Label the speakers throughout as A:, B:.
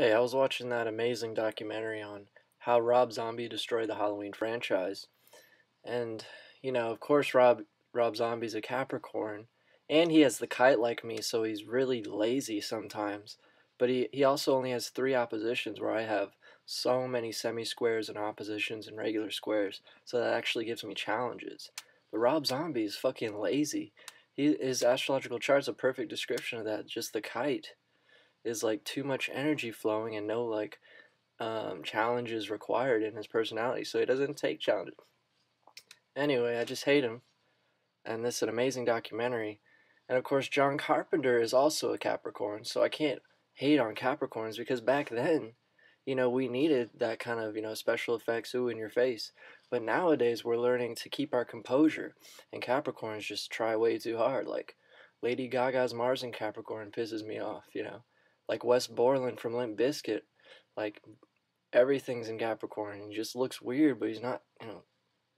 A: Hey, I was watching that amazing documentary on how Rob Zombie destroyed the Halloween franchise. And, you know, of course Rob Rob Zombie's a Capricorn, and he has the kite like me, so he's really lazy sometimes. But he, he also only has three oppositions where I have so many semi-squares and oppositions and regular squares, so that actually gives me challenges. But Rob Zombie is fucking lazy. He, his astrological chart's a perfect description of that, just the kite is like too much energy flowing and no like um, challenges required in his personality. So he doesn't take challenges. Anyway, I just hate him. And this is an amazing documentary. And of course, John Carpenter is also a Capricorn. So I can't hate on Capricorns because back then, you know, we needed that kind of, you know, special effects, ooh, in your face. But nowadays, we're learning to keep our composure. And Capricorns just try way too hard. Like, Lady Gaga's Mars in Capricorn pisses me off, you know like Wes Borland from Limp Bizkit, like everything's in Capricorn. He just looks weird, but he's not, you know,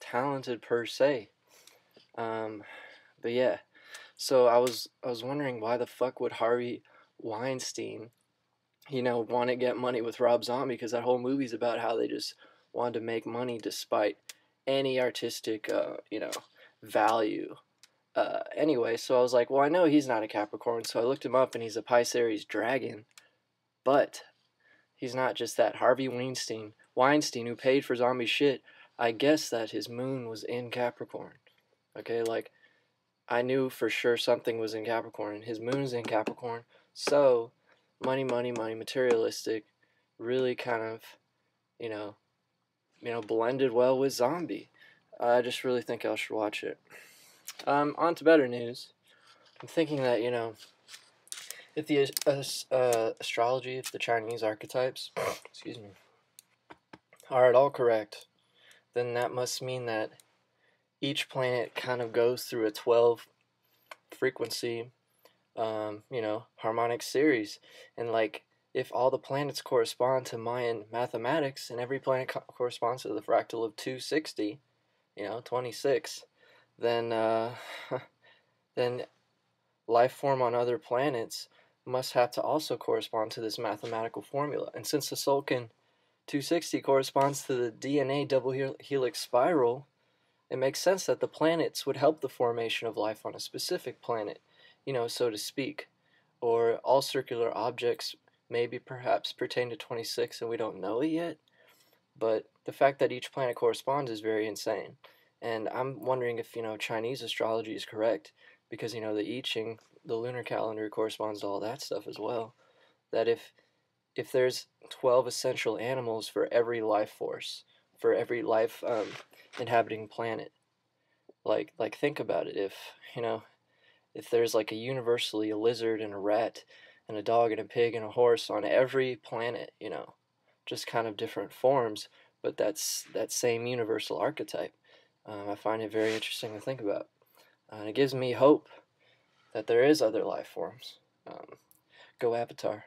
A: talented per se. Um, but yeah, so I was I was wondering why the fuck would Harvey Weinstein, you know, want to get money with Rob Zombie because that whole movie's about how they just wanted to make money despite any artistic, uh, you know, value uh, anyway, so I was like, well, I know he's not a Capricorn, so I looked him up and he's a Pisces dragon. But he's not just that. Harvey Weinstein, Weinstein, who paid for zombie shit, I guess that his moon was in Capricorn. Okay, like, I knew for sure something was in Capricorn. His moon's in Capricorn. So, money, money, money, materialistic, really kind of, you know, you know, blended well with zombie. I just really think I should watch it. Um, on to better news. I'm thinking that, you know, if the uh, astrology, if the Chinese archetypes, excuse me, are at all correct, then that must mean that each planet kind of goes through a 12 frequency, um, you know, harmonic series. And like, if all the planets correspond to Mayan mathematics and every planet co corresponds to the fractal of 260, you know, 26, then uh, then life form on other planets must have to also correspond to this mathematical formula. And since the Tzolk'in 260 corresponds to the DNA double helix spiral, it makes sense that the planets would help the formation of life on a specific planet, you know, so to speak. Or all circular objects maybe perhaps pertain to 26 and we don't know it yet. But the fact that each planet corresponds is very insane. And I'm wondering if, you know, Chinese astrology is correct because, you know, the I Ching, the lunar calendar corresponds to all that stuff as well. That if if there's 12 essential animals for every life force, for every life um, inhabiting planet, like like think about it. If, you know, if there's like a universally a lizard and a rat and a dog and a pig and a horse on every planet, you know, just kind of different forms, but that's that same universal archetype um, I find it very interesting to think about. Uh, and it gives me hope that there is other life forms. Um, go Avatar.